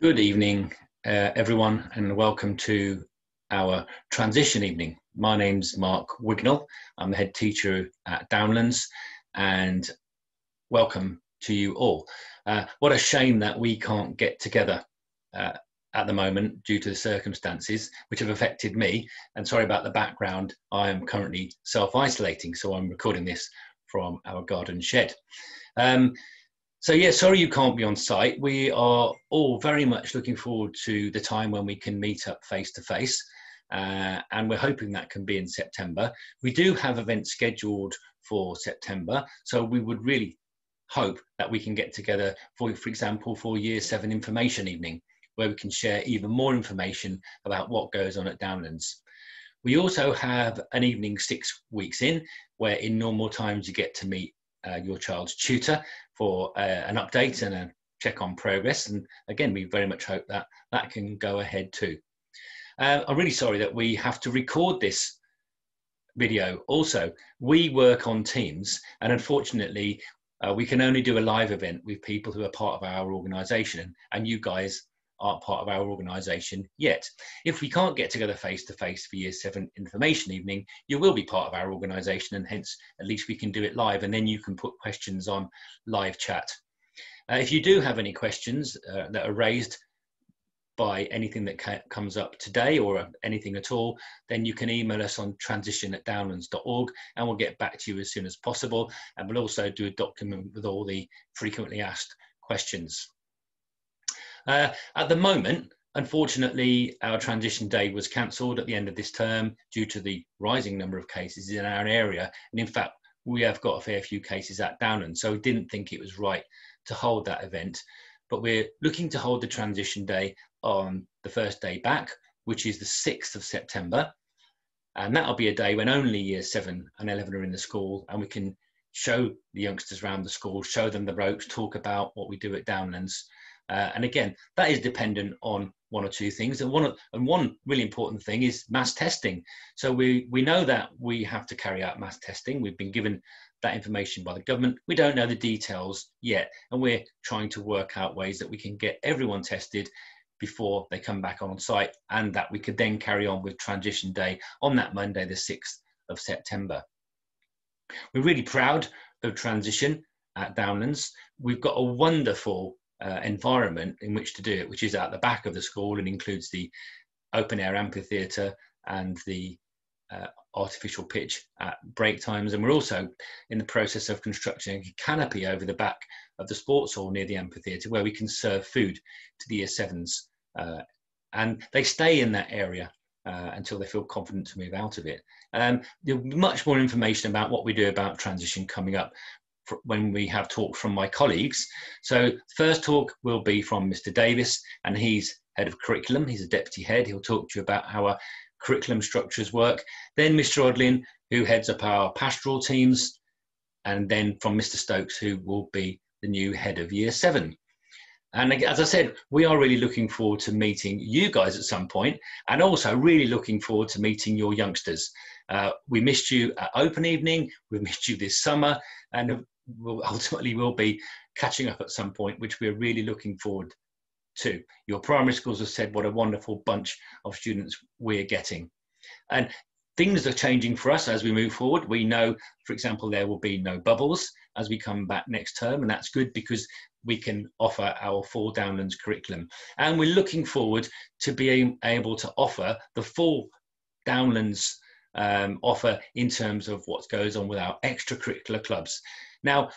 Good evening, uh, everyone, and welcome to our transition evening. My name's Mark Wignall. I'm the head teacher at Downlands, and welcome to you all. Uh, what a shame that we can't get together uh, at the moment due to the circumstances which have affected me. And sorry about the background, I am currently self isolating, so I'm recording this from our garden shed. Um, so yeah, sorry you can't be on site. We are all very much looking forward to the time when we can meet up face to face, and we're hoping that can be in September. We do have events scheduled for September, so we would really hope that we can get together for, for example, for Year Seven Information Evening, where we can share even more information about what goes on at Downlands. We also have an evening six weeks in, where in normal times you get to meet uh, your child's tutor for uh, an update and a check on progress. And again, we very much hope that that can go ahead too. Uh, I'm really sorry that we have to record this video. Also, we work on Teams, and unfortunately, uh, we can only do a live event with people who are part of our organisation, and you guys aren't part of our organisation yet. If we can't get together face to face for Year 7 information evening, you will be part of our organisation and hence at least we can do it live and then you can put questions on live chat. Uh, if you do have any questions uh, that are raised by anything that comes up today or anything at all, then you can email us on transition at downlands.org and we'll get back to you as soon as possible. And we'll also do a document with all the frequently asked questions. Uh, at the moment, unfortunately, our transition day was cancelled at the end of this term due to the rising number of cases in our area. And in fact, we have got a fair few cases at Downland, so we didn't think it was right to hold that event. But we're looking to hold the transition day on the first day back, which is the 6th of September. And that'll be a day when only year seven and 11 are in the school and we can show the youngsters around the school, show them the ropes, talk about what we do at Downlands uh, and again, that is dependent on one or two things. And one, and one really important thing is mass testing. So we, we know that we have to carry out mass testing. We've been given that information by the government. We don't know the details yet. And we're trying to work out ways that we can get everyone tested before they come back on site and that we could then carry on with transition day on that Monday, the 6th of September. We're really proud of transition at Downlands. We've got a wonderful uh, environment in which to do it, which is at the back of the school and includes the open air amphitheatre and the uh, artificial pitch at break times. And we're also in the process of constructing a canopy over the back of the sports hall near the amphitheatre where we can serve food to the year sevens. Uh, and they stay in that area uh, until they feel confident to move out of it. Um, there'll be much more information about what we do about transition coming up when we have talk from my colleagues. So first talk will be from Mr. Davis, and he's head of curriculum. He's a deputy head. He'll talk to you about how our curriculum structures work. Then Mr. Odlin, who heads up our pastoral teams, and then from Mr. Stokes, who will be the new head of year seven. And as I said, we are really looking forward to meeting you guys at some point, and also really looking forward to meeting your youngsters. Uh, we missed you at Open Evening, we've missed you this summer, and will ultimately will be catching up at some point, which we're really looking forward to. Your primary schools have said what a wonderful bunch of students we're getting. And things are changing for us as we move forward. We know, for example, there will be no bubbles as we come back next term, and that's good because we can offer our full Downlands curriculum. And we're looking forward to being able to offer the full Downlands um, offer in terms of what goes on with our extracurricular clubs. Now,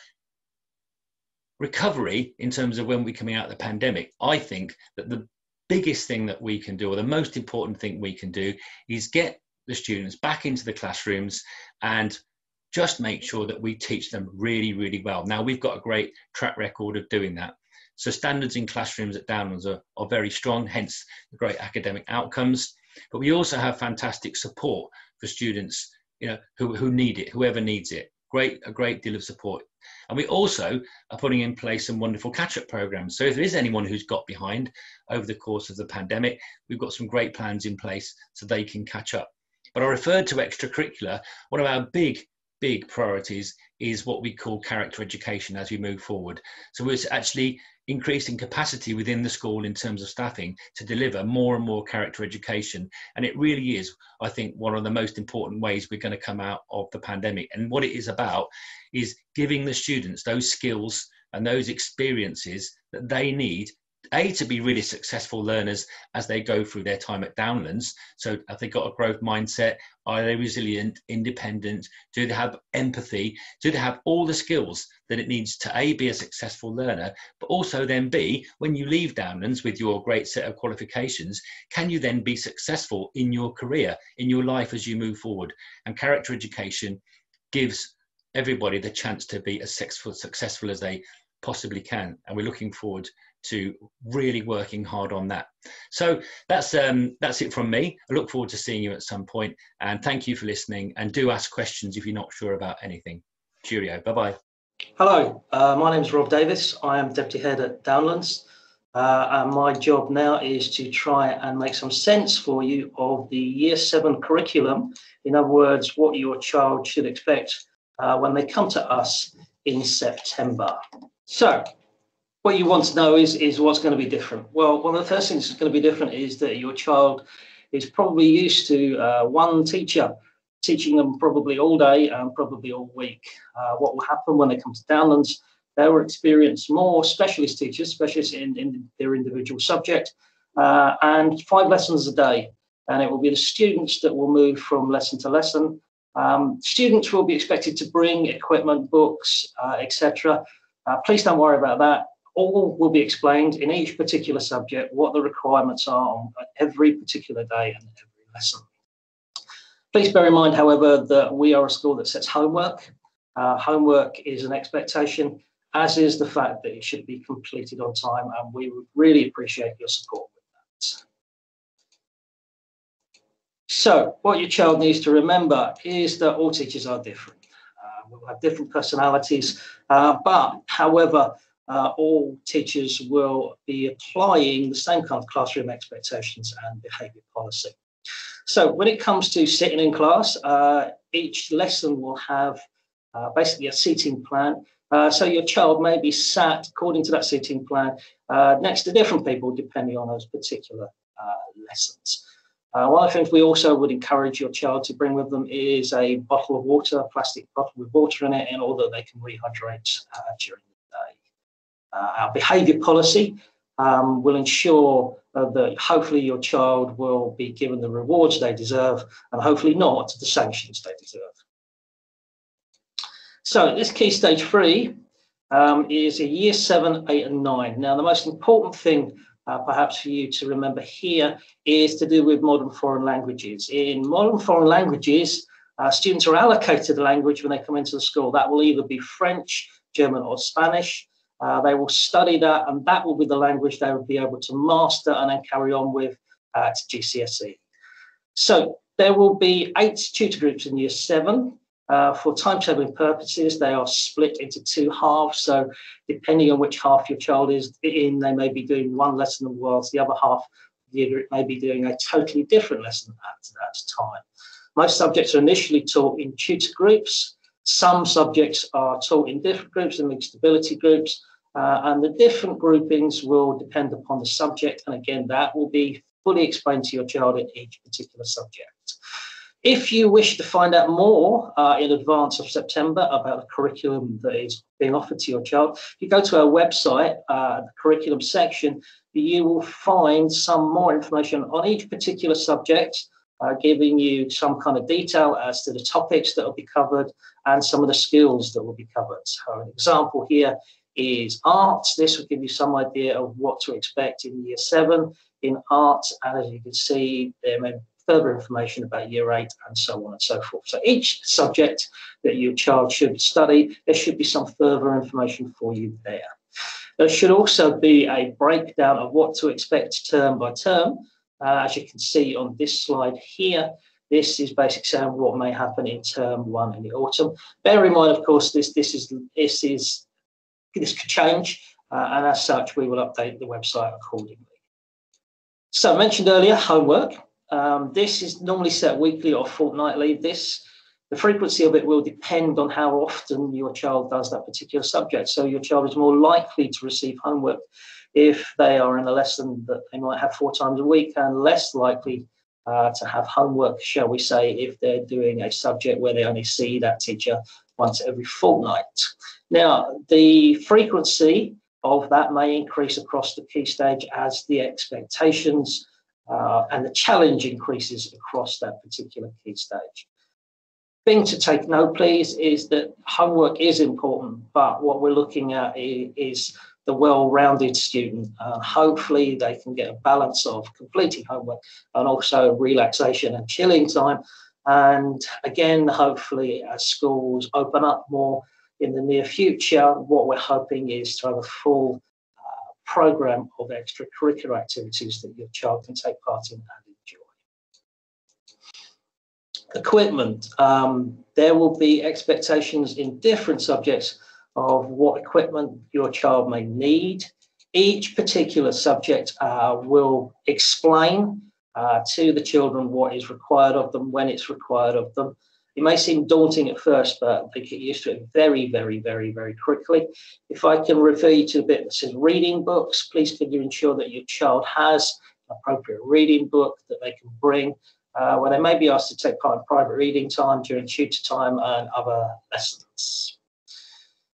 recovery in terms of when we're coming out of the pandemic, I think that the biggest thing that we can do, or the most important thing we can do, is get the students back into the classrooms and just make sure that we teach them really, really well. Now, we've got a great track record of doing that. So, standards in classrooms at Downlands are, are very strong, hence the great academic outcomes. But we also have fantastic support for students you know, who, who need it, whoever needs it great a great deal of support. And we also are putting in place some wonderful catch-up programs. So if there is anyone who's got behind over the course of the pandemic we've got some great plans in place so they can catch up. But i referred to extracurricular. One of our big big priorities is what we call character education as we move forward. So we're actually increasing capacity within the school in terms of staffing to deliver more and more character education. And it really is, I think, one of the most important ways we're going to come out of the pandemic. And what it is about is giving the students those skills and those experiences that they need a to be really successful learners as they go through their time at downlands. So have they got a growth mindset? Are they resilient independent? Do they have empathy? Do they have all the skills that it needs to a be a successful learner but also then b when you leave downlands with your great set of qualifications can you then be successful in your career in your life as you move forward? And character education gives everybody the chance to be as successful, successful as they possibly can. And we're looking forward to really working hard on that. So that's um, that's it from me. I look forward to seeing you at some point, and thank you for listening. And do ask questions if you're not sure about anything. Cheerio. Bye bye. Hello, uh, my name is Rob Davis. I am deputy head at Downlands. Uh, and my job now is to try and make some sense for you of the year seven curriculum. In other words, what your child should expect uh, when they come to us in September. So, what you want to know is is what's going to be different. Well, one of the first things that's going to be different is that your child is probably used to uh, one teacher teaching them probably all day and probably all week. Uh, what will happen when they come to Downlands? They will experience more specialist teachers, specialists in, in their individual subject, uh, and five lessons a day. And it will be the students that will move from lesson to lesson. Um, students will be expected to bring equipment, books, uh, etc. Uh, please don't worry about that all will be explained in each particular subject what the requirements are on every particular day and every lesson. Please bear in mind, however, that we are a school that sets homework. Uh, homework is an expectation, as is the fact that it should be completed on time, and we would really appreciate your support with that. So, what your child needs to remember is that all teachers are different. Uh, we'll have different personalities, uh, but however, uh, all teachers will be applying the same kind of classroom expectations and behaviour policy. So when it comes to sitting in class, uh, each lesson will have uh, basically a seating plan. Uh, so your child may be sat according to that seating plan uh, next to different people depending on those particular uh, lessons. one of the things we also would encourage your child to bring with them is a bottle of water, a plastic bottle with water in it, in order that they can rehydrate during uh, our behaviour policy um, will ensure uh, that hopefully your child will be given the rewards they deserve and hopefully not the sanctions they deserve. So this key stage three um, is a year seven, eight and nine. Now the most important thing uh, perhaps for you to remember here is to do with modern foreign languages. In modern foreign languages, uh, students are allocated a language when they come into the school. That will either be French, German or Spanish. Uh, they will study that, and that will be the language they will be able to master and then carry on with at GCSE. So there will be eight tutor groups in year seven. Uh, for timetabling purposes, they are split into two halves. So depending on which half your child is in, they may be doing one lesson, whilst the other half the group may be doing a totally different lesson at that time. Most subjects are initially taught in tutor groups. Some subjects are taught in different groups and mixed ability groups, uh, and the different groupings will depend upon the subject. And again, that will be fully explained to your child in each particular subject. If you wish to find out more uh, in advance of September about the curriculum that is being offered to your child, if you go to our website, uh, the curriculum section, you will find some more information on each particular subject, uh, giving you some kind of detail as to the topics that will be covered and some of the skills that will be covered. So an example here is art. This will give you some idea of what to expect in year seven in art. And as you can see, there may be further information about year eight and so on and so forth. So each subject that your child should study, there should be some further information for you there. There should also be a breakdown of what to expect term by term. Uh, as you can see on this slide here, this is basically saying what may happen in term one in the autumn. Bear in mind, of course, this this is this is this could change, uh, and as such, we will update the website accordingly. So I mentioned earlier homework. Um, this is normally set weekly or fortnightly. This The frequency of it will depend on how often your child does that particular subject. So your child is more likely to receive homework if they are in a lesson that they might have four times a week and less likely uh, to have homework, shall we say, if they're doing a subject where they only see that teacher once every fortnight. Now, the frequency of that may increase across the key stage as the expectations uh, and the challenge increases across that particular key stage. Thing to take note, please, is that homework is important, but what we're looking at is, is the well-rounded student. Uh, hopefully, they can get a balance of completing homework and also relaxation and chilling time. And again, hopefully, as schools open up more in the near future, what we're hoping is to have a full uh, program of extracurricular activities that your child can take part in and enjoy. Equipment. Um, there will be expectations in different subjects of what equipment your child may need. Each particular subject uh, will explain uh, to the children what is required of them, when it's required of them. It may seem daunting at first, but they get used to it very, very, very, very quickly. If I can refer you to the bit that says reading books, please can you ensure that your child has an appropriate reading book that they can bring uh, where they may be asked to take part in private reading time during tutor time and other lessons.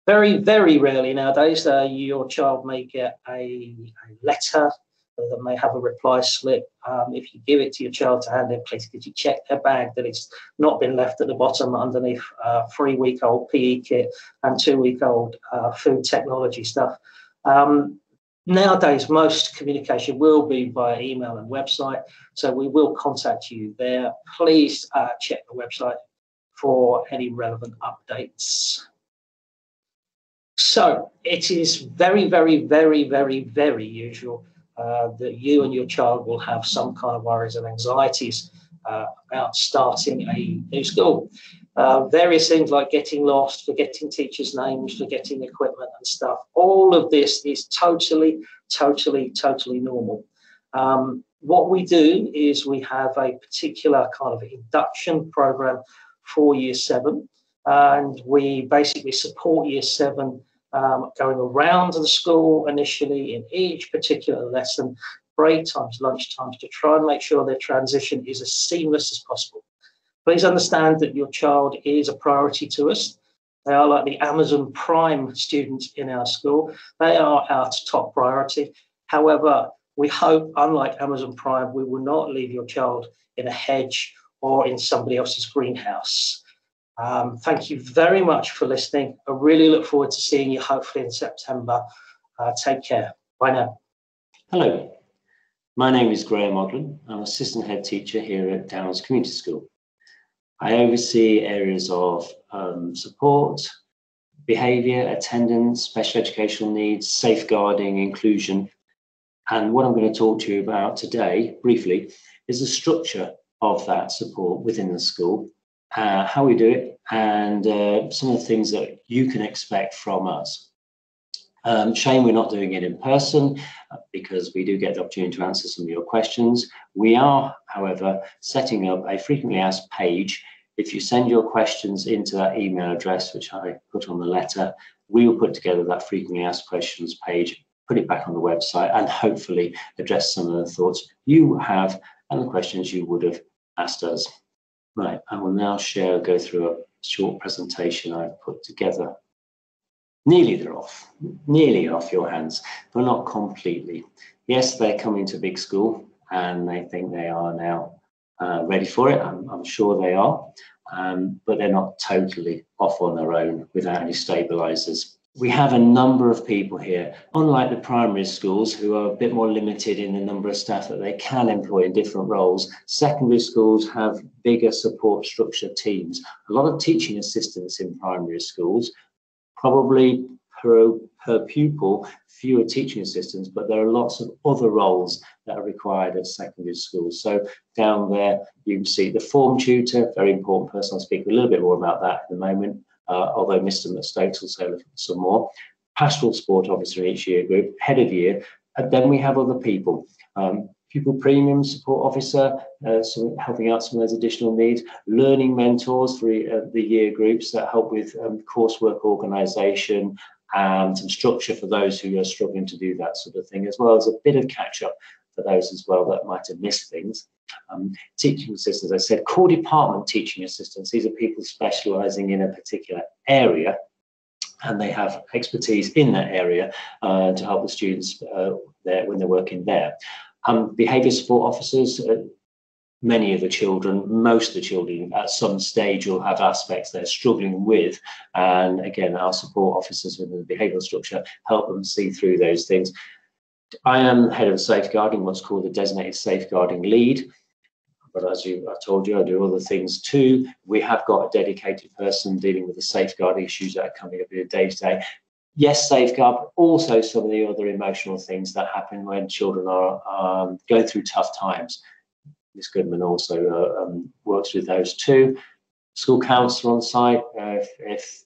Very, very rarely nowadays, uh, your child may get a, a letter that may have a reply slip. Um, if you give it to your child to hand in, please could you check their bag that it's not been left at the bottom underneath uh, three week old PE kit and two week old uh, food technology stuff. Um, nowadays, most communication will be via email and website, so we will contact you there. Please uh, check the website for any relevant updates. So it is very, very, very, very, very usual uh, that you and your child will have some kind of worries and anxieties uh, about starting a new school. Uh, various things like getting lost, forgetting teachers' names, forgetting equipment and stuff. All of this is totally, totally, totally normal. Um, what we do is we have a particular kind of induction program for year seven, and we basically support year seven um, going around the school initially in each particular lesson, break times, lunch times, to try and make sure their transition is as seamless as possible. Please understand that your child is a priority to us. They are like the Amazon Prime students in our school. They are our top priority. However, we hope, unlike Amazon Prime, we will not leave your child in a hedge or in somebody else's greenhouse. Um, thank you very much for listening. I really look forward to seeing you hopefully in September. Uh, take care. Bye now. Hello, my name is Graham Ogden. I'm assistant head teacher here at Downlands Community School. I oversee areas of um, support, behaviour, attendance, special educational needs, safeguarding, inclusion. And what I'm going to talk to you about today, briefly, is the structure of that support within the school uh, how we do it, and uh, some of the things that you can expect from us. Um, shame we're not doing it in person uh, because we do get the opportunity to answer some of your questions. We are, however, setting up a frequently asked page. If you send your questions into that email address, which I put on the letter, we will put together that frequently asked questions page, put it back on the website, and hopefully address some of the thoughts you have and the questions you would have asked us. Right, I will now share, go through a short presentation I've put together. Nearly they're off, nearly off your hands, but not completely. Yes, they're coming to big school and they think they are now uh, ready for it. I'm, I'm sure they are, um, but they're not totally off on their own without any stabilizers we have a number of people here, unlike the primary schools, who are a bit more limited in the number of staff that they can employ in different roles. Secondary schools have bigger support structure teams. A lot of teaching assistants in primary schools, probably per, per pupil, fewer teaching assistants, but there are lots of other roles that are required at secondary schools. So down there, you can see the form tutor, very important person. I'll speak a little bit more about that in a moment although Mr. Stokes will say some more. Pastoral sport officer each year group, head of year, and then we have other people. Um, pupil premium support officer, uh, so helping out some of those additional needs, learning mentors for uh, the year groups that help with um, coursework organisation and some structure for those who are struggling to do that sort of thing, as well as a bit of catch up for those as well that might have missed things. Um, teaching assistants, I said, core department teaching assistants. These are people specialising in a particular area and they have expertise in that area uh, to help the students uh, there when they're working there. Um, behaviour support officers, uh, many of the children, most of the children at some stage will have aspects they're struggling with. And again, our support officers within the behavioural structure help them see through those things. I am head of safeguarding, what's called the designated safeguarding lead. But as you, I told you, I do other things too. We have got a dedicated person dealing with the safeguard issues that are coming up in day to day. Yes, safeguard, but also some of the other emotional things that happen when children are um, going through tough times. Miss Goodman also uh, um, works with those too. School counsellor on site, uh, if, if,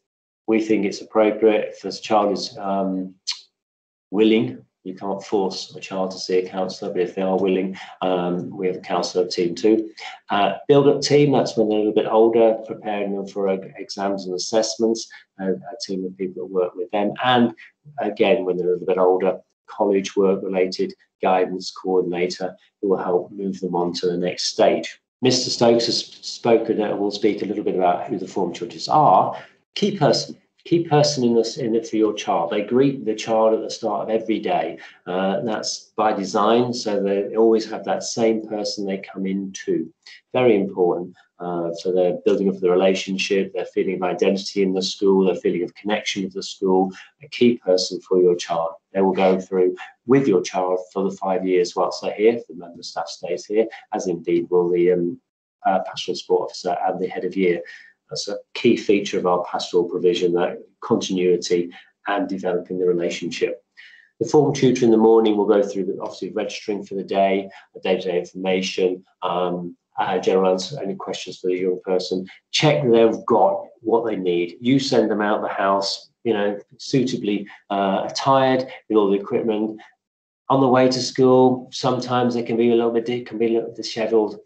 we think it's appropriate, if the child is um, willing you can't force a child to see a counsellor, but if they are willing, um, we have a counsellor team too. Uh, build up team, that's when they're a little bit older, preparing them for exams and assessments, uh, a team of people that work with them. And again, when they're a little bit older, college work related guidance coordinator who will help move them on to the next stage. Mr. Stokes has spoken, uh, will speak a little bit about who the form tutors are. Key person key person in this in it for your child. They greet the child at the start of every day. Uh, that's by design, so they always have that same person they come into. Very important. Uh, so they're building up the relationship, their feeling of identity in the school, their feeling of connection with the school, a key person for your child. They will go through with your child for the five years whilst they're here, if the member staff stays here, as indeed will the um, uh, pastoral support officer and the head of year. That's a key feature of our pastoral provision, that continuity and developing the relationship. The form tutor in the morning will go through the, obviously registering for the day, day-to-day information, um, uh, general answer, any questions for the young person. Check they've got what they need. You send them out the house, you know, suitably uh, attired with all the equipment. On the way to school, sometimes they can be a little bit, can be a little dishevelled,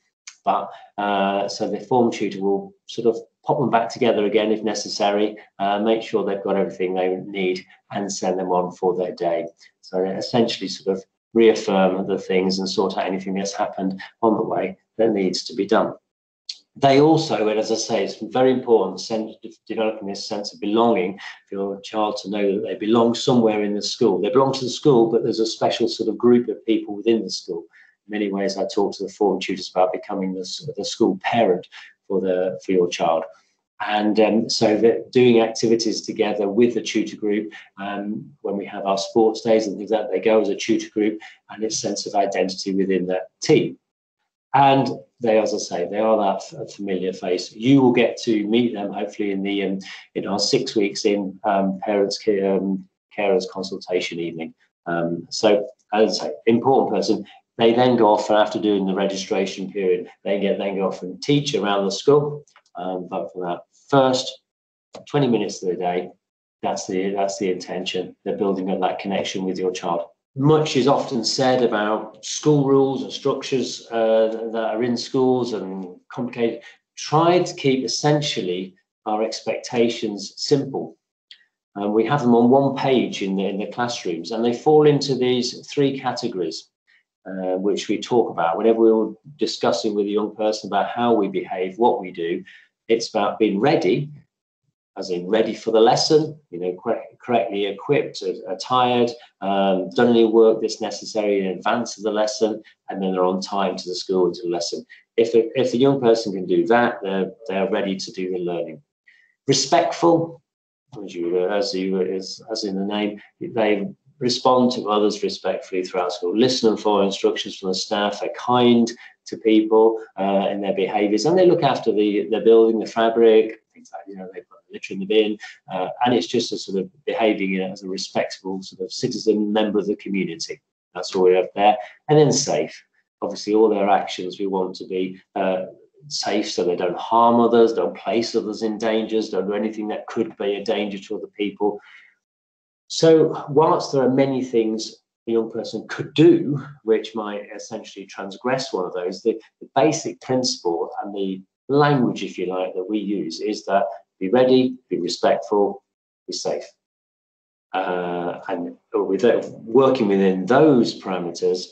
but uh, so the form tutor will sort of pop them back together again if necessary, uh, make sure they've got everything they need and send them on for their day. So essentially sort of reaffirm the things and sort out anything that's happened on the way that needs to be done. They also, and as I say, it's very important sense, developing this sense of belonging for your child to know that they belong somewhere in the school. They belong to the school, but there's a special sort of group of people within the school. In many ways, I talk to the form tutors about becoming the, the school parent for the for your child and um, so that doing activities together with the tutor group um, when we have our sports days and things like that they go as a tutor group and its sense of identity within that team. And they as i say they are that familiar face. You will get to meet them hopefully in the um, in our six weeks in um, parents care, um, carers consultation evening. Um, so as i say important person. They then go off and after doing the registration period, they get then go off and teach around the school. Um, but for that first 20 minutes of the day, that's the that's the intention. They're building up that connection with your child. Much is often said about school rules and structures uh, that are in schools and complicated. Try to keep essentially our expectations simple. Um, we have them on one page in the, in the classrooms, and they fall into these three categories uh, which we talk about whenever we're discussing with a young person about how we behave, what we do. It's about being ready, as in ready for the lesson, you know, correctly equipped, attired, um, done any work that's necessary in advance of the lesson, and then they're on time to the school and to the lesson. If the, if the young person can do that, they're, they're ready to do the learning. Respectful, as you as you as, as in the name, they respond to others respectfully throughout school, listen and follow instructions from the staff, they're kind to people uh, in their behaviours, and they look after the, the building, the fabric, things like, you know, they put the litter in the bin, uh, and it's just a sort of behaving you know, as a respectable sort of citizen member of the community. That's all we have there. And then safe. Obviously, all their actions we want to be uh, safe so they don't harm others, don't place others in dangers, don't do anything that could be a danger to other people. So, whilst there are many things a young person could do, which might essentially transgress one of those, the, the basic principle and the language, if you like, that we use is that be ready, be respectful, be safe. Uh, and with working within those parameters,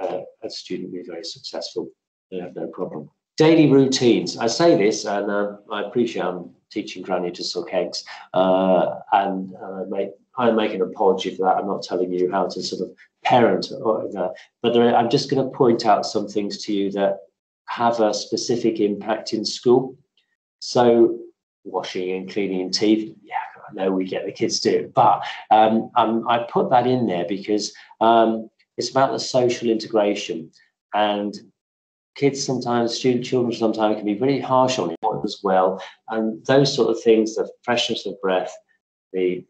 uh, a student will be very successful. They have no problem. Daily routines. I say this, and uh, I appreciate I'm teaching Granny to suck eggs, uh, and I make I make an apology for that. I'm not telling you how to sort of parent, or that, but there, I'm just going to point out some things to you that have a specific impact in school. So washing and cleaning and teeth, yeah, I know we get the kids do it, but um, um, I put that in there because um, it's about the social integration and kids sometimes, student children sometimes can be really harsh on it as well. And those sort of things, the freshness of breath, the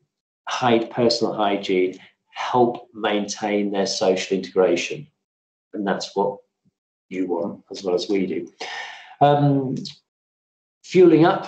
personal hygiene, help maintain their social integration. And that's what you want as well as we do. Um, fueling up,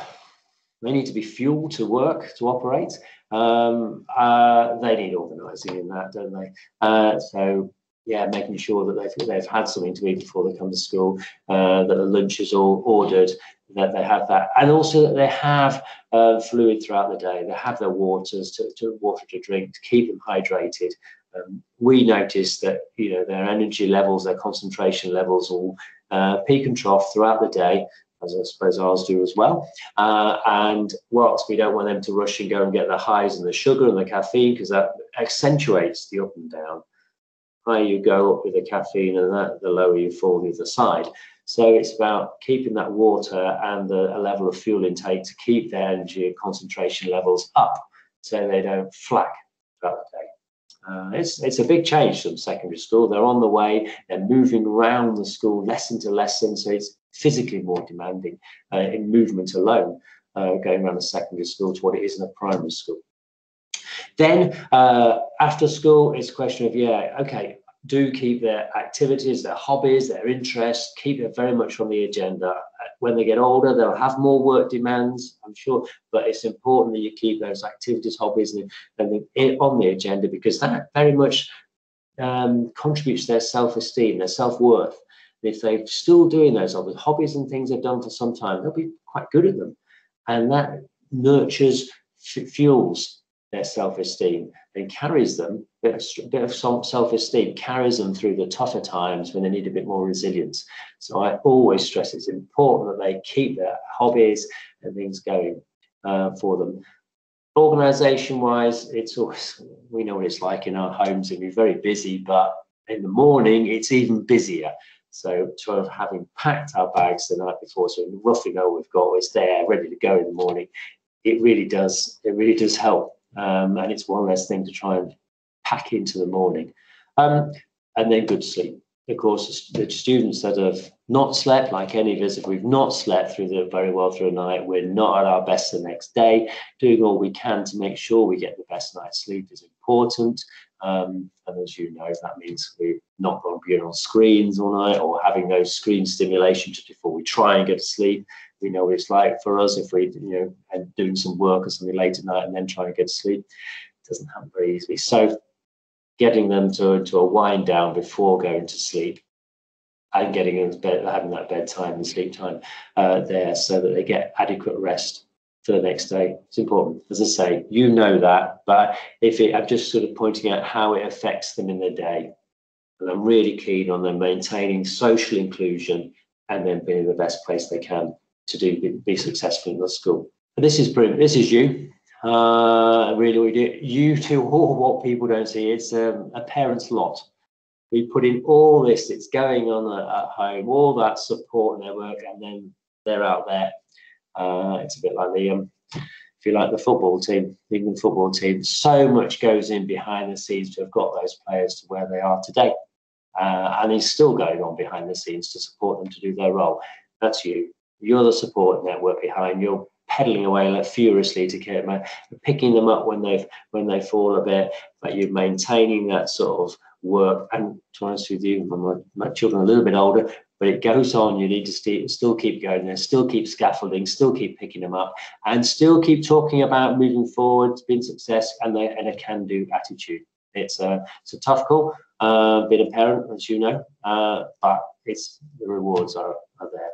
they need to be fueled to work, to operate. Um, uh, they need organising in that, don't they? Uh, so yeah, making sure that they've they've had something to eat before they come to school, uh, that the lunch is all ordered, that they have that, and also that they have uh, fluid throughout the day. They have their waters to, to water to drink to keep them hydrated. Um, we notice that you know their energy levels, their concentration levels, all uh, peak and trough throughout the day, as I suppose ours do as well. Uh, and whilst we don't want them to rush and go and get the highs and the sugar and the caffeine, because that accentuates the up and down, higher you go up with the caffeine and that, the lower you fall the other side. So it's about keeping that water and the, a level of fuel intake to keep their energy concentration levels up so they don't flag throughout the day. Uh, it's, it's a big change from secondary school. They're on the way, they're moving around the school lesson to lesson, so it's physically more demanding uh, in movement alone, uh, going around a secondary school to what it is in a primary school. Then uh, after school, it's a question of, yeah, okay, do keep their activities, their hobbies, their interests, keep it very much on the agenda. When they get older, they'll have more work demands, I'm sure, but it's important that you keep those activities, hobbies, and, and on the agenda because that very much um, contributes to their self-esteem, their self-worth. if they're still doing those hobbies and things they've done for some time, they'll be quite good at them, and that nurtures, fuels their self-esteem. And carries them a bit of, self-esteem carries them through the tougher times when they need a bit more resilience. So i always stress it's important that they keep their hobbies and things going uh, for them. Organization wise it's always we know what it's like in our homes and we're very busy but in the morning it's even busier. So sort of having packed our bags the night before so we roughly know what we've got it's there ready to go in the morning it really does it really does help um, and it's one less thing to try and pack into the morning. Um, and then good sleep. Of course, the students that have not slept, like any of us, if we've not slept through the very well through a night, we're not at our best the next day. Doing all we can to make sure we get the best night's sleep is important. Um, and as you know, that means we're not going to be on screens all night or having those screen stimulation just before we try and get to sleep we know what it's like for us if we, you know, and doing some work or something late at night and then trying to get to sleep. It doesn't happen very easily. So getting them to into a wind down before going to sleep and getting into bed, having that bedtime and sleep time uh, there so that they get adequate rest for the next day. It's important. As I say, you know that, but if it, I'm just sort of pointing out how it affects them in the day. And I'm really keen on them maintaining social inclusion and then being the best place they can to do be, successful in the school. But this is brilliant. This is you. Uh, really, we do. You do all what people don't see. It's um, a parent's lot. We put in all this that's going on at, at home, all that support network, and then they're out there. Uh, it's a bit like the, um, if you like, the football team, the England football team. So much goes in behind the scenes to have got those players to where they are today. Uh, and it's still going on behind the scenes to support them to do their role. That's you. You're the support network behind. You're pedaling away like furiously to keep them, picking them up when they've when they fall a bit, but you're maintaining that sort of work. And to be honest with you, my, my children are a little bit older, but it goes on. You need to st- still keep going there, still keep scaffolding, still keep picking them up, and still keep talking about moving forward, being success, and, they, and a can-do attitude. It's a, it's a tough call, uh, being a parent, as you know, uh, but it's the rewards are, are there.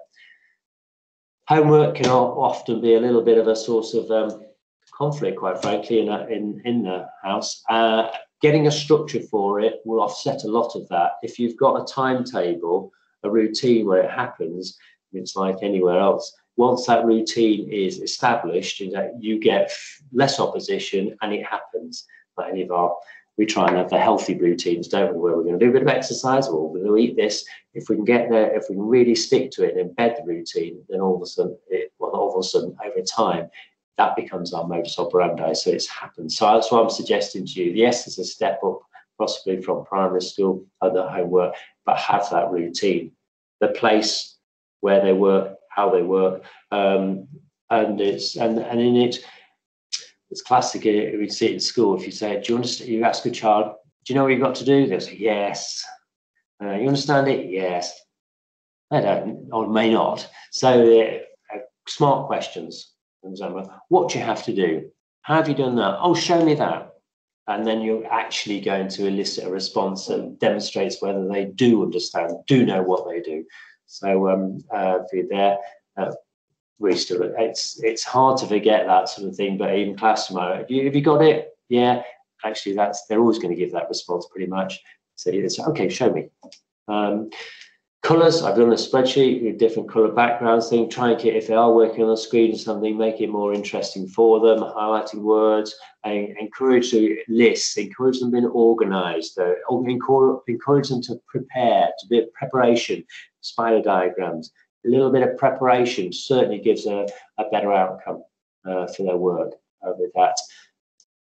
Homework can often be a little bit of a source of um, conflict, quite frankly, in, a, in, in the house. Uh, getting a structure for it will offset a lot of that. If you've got a timetable, a routine where it happens, it's like anywhere else. Once that routine is established, you get less opposition and it happens. Like any of our, we try and have the healthy routines, don't we? Where we're going to do a bit of exercise, or we're going to eat this. If we can get there, if we can really stick to it and embed the routine, then all of a sudden, it, well, all of a sudden, over time, that becomes our modus operandi. So it's happened. So that's what I'm suggesting to you. Yes, there's a step up, possibly from primary school, other homework, but have that routine. The place where they work, how they work, um, and it's and and in it, it's classic. We see it in school. If you say, "Do you understand?" You ask a child, "Do you know what you've got to do?" They say, "Yes." Uh, you understand it? Yes. They don't, or may not. So, uh, smart questions. What do you have to do? How have you done that? Oh, show me that. And then you're actually going to elicit a response that demonstrates whether they do understand, do know what they do. So um, uh, there, uh, we still it's it's hard to forget that sort of thing. But even classroom, have you, have you got it? Yeah, actually, that's they're always going to give that response pretty much. So it's okay, show me. Um, Colors, I've done a spreadsheet with different color backgrounds thing, try and get, if they are working on a screen or something, make it more interesting for them, highlighting words, and encourage to lists, encourage them being organized, uh, encourage them to prepare, to be preparation, spider diagrams. A little bit of preparation certainly gives a, a better outcome uh, for their work uh, with that.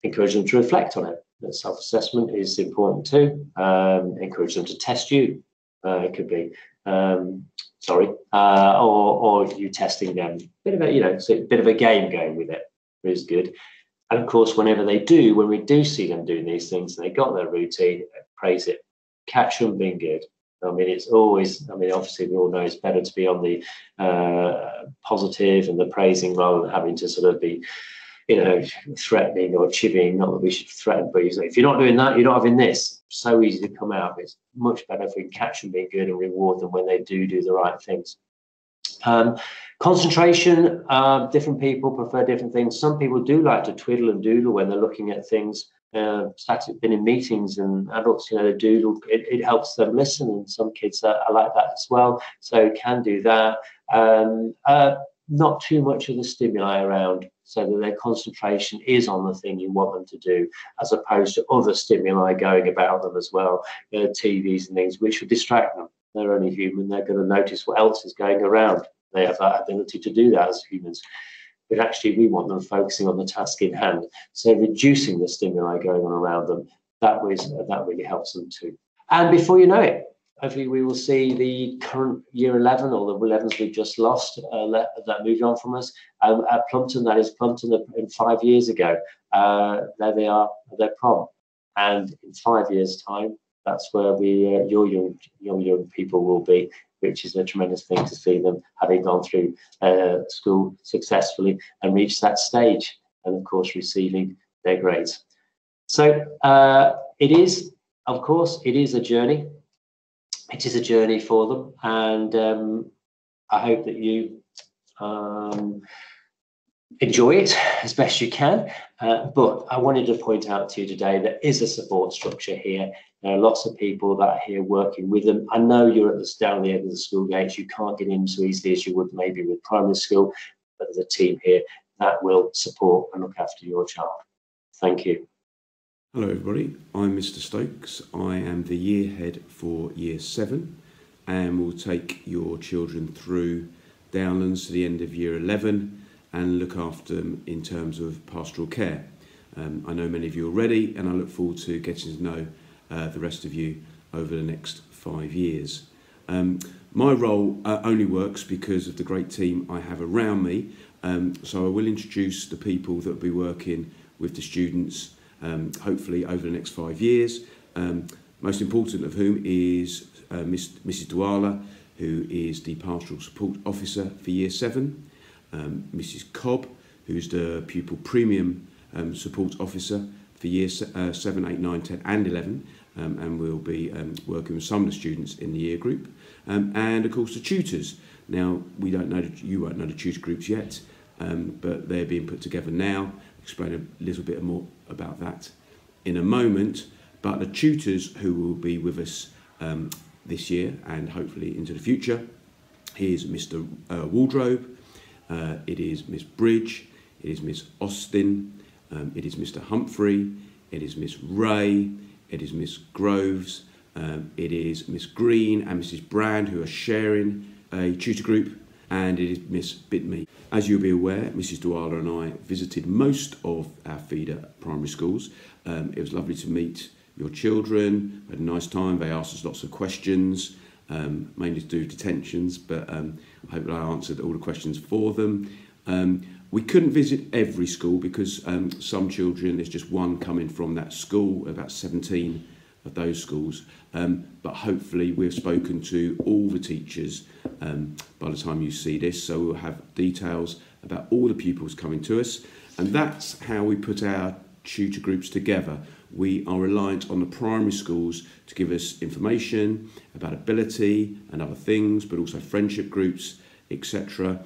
Encourage them to reflect on it. Self-assessment is important too. Um, encourage them to test you uh, it could be. Um, sorry, uh, or or you testing them. Bit of a you know, so bit of a game going with it is good. And of course, whenever they do, when we do see them doing these things, and they got their routine, praise it, catch them being good. I mean, it's always. I mean, obviously, we all know it's better to be on the uh, positive and the praising rather than having to sort of be you know, threatening or chivying. Not that we should threaten, but if you're not doing that, you're not having this. So easy to come out. It's much better if we catch them being good and reward them when they do do the right things. Um, concentration, uh, different people prefer different things. Some people do like to twiddle and doodle when they're looking at things. Uh, static been in meetings and adults, you know, they doodle. It, it helps them listen, and some kids are, are, like that as well. So can do that. Um, uh, not too much of the stimuli around so that their concentration is on the thing you want them to do, as opposed to other stimuli going about them as well, uh, TVs and things, which will distract them. They're only human, they're going to notice what else is going around. They have that ability to do that as humans. But actually, we want them focusing on the task in hand. So reducing the stimuli going on around them, that, was, that really helps them too. And before you know it, hopefully we will see the current year 11 or the 11s we've just lost uh, that moved on from us um, at Plumpton. That is Plumpton in five years ago. Uh, there they are at their prom. And in five years' time, that's where we, uh, your young, young, young people will be, which is a tremendous thing to see them having gone through uh, school successfully and reached that stage. And of course, receiving their grades. So uh, it is, of course, it is a journey it is a journey for them, and um, I hope that you um, enjoy it as best you can. Uh, but I wanted to point out to you today there is a support structure here. There are lots of people that are here working with them. I know you're at the down the end of the school gates. You can't get in so easily as you would maybe with primary school, but there's a team here that will support and look after your child. Thank you. Hello everybody, I'm Mr Stokes. I am the year head for year 7 and will take your children through Downlands to the end of year 11 and look after them in terms of pastoral care. Um, I know many of you already and I look forward to getting to know uh, the rest of you over the next five years. Um, my role uh, only works because of the great team I have around me, um, so I will introduce the people that will be working with the students um, hopefully over the next five years. Um, most important of whom is uh, Mrs. Douala, who is the Pastoral Support Officer for Year 7, um, Mrs. Cobb, who's the Pupil Premium um, Support Officer for year uh, 7, 8, 9, 10 and 11 um, and we'll be um, working with some of the students in the year group um, and of course the tutors. Now we don't know, you won't know the tutor groups yet um, but they're being put together now. Explain a little bit more about that in a moment but the tutors who will be with us um, this year and hopefully into the future. Here's Mr. Uh, uh, it is Miss Bridge, it is Miss Austin, um, it is Mr. Humphrey, it is Miss Ray, it is Miss Groves, um, it is Miss Green and Mrs. Brand who are sharing a tutor group, and it is Miss Bitme. As you'll be aware, Mrs. Dwala and I visited most of our feeder primary schools. Um, it was lovely to meet your children, we had a nice time, they asked us lots of questions, um, mainly to do detentions, but um, I hope that I answered all the questions for them. Um, we couldn't visit every school because um, some children, there's just one coming from that school, about 17 of those schools. Um, but hopefully we've spoken to all the teachers um, by the time you see this, so we'll have details about all the pupils coming to us. And that's how we put our tutor groups together we are reliant on the primary schools to give us information about ability and other things, but also friendship groups, etc.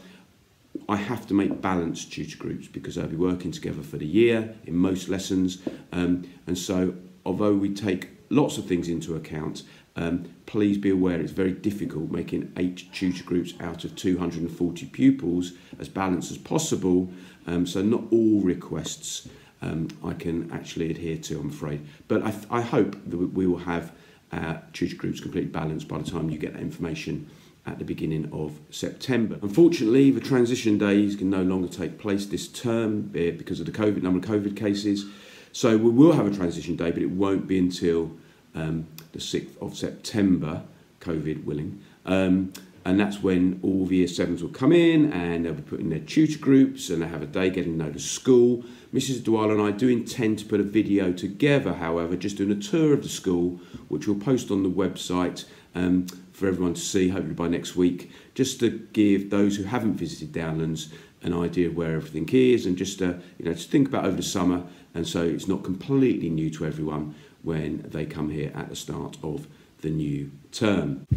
I have to make balanced tutor groups because they'll be working together for the year in most lessons. Um, and so, although we take lots of things into account, um, please be aware it's very difficult making eight tutor groups out of 240 pupils as balanced as possible. Um, so, not all requests um, I can actually adhere to, I'm afraid. But I, I hope that we will have uh, tutor groups completely balanced by the time you get that information at the beginning of September. Unfortunately, the transition days can no longer take place this term because of the COVID number of COVID cases. So we will have a transition day, but it won't be until um, the 6th of September, COVID willing. Um, and that's when all the year sevens will come in and they'll be putting their tutor groups and they have a day getting to know the school. Mrs. Dwala and I do intend to put a video together, however, just doing a tour of the school, which we'll post on the website um, for everyone to see, hopefully by next week, just to give those who haven't visited Downlands an idea of where everything is and just to, you know, to think about over the summer and so it's not completely new to everyone when they come here at the start of the new term.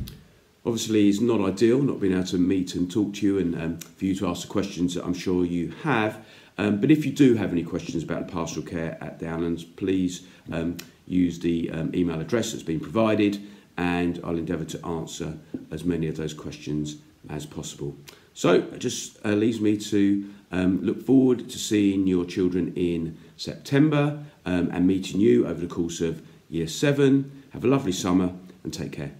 Obviously, it's not ideal not being able to meet and talk to you and um, for you to ask the questions that I'm sure you have. Um, but if you do have any questions about the pastoral care at Downlands, please um, use the um, email address that's been provided and I'll endeavour to answer as many of those questions as possible. So it just uh, leaves me to um, look forward to seeing your children in September um, and meeting you over the course of year seven. Have a lovely summer and take care.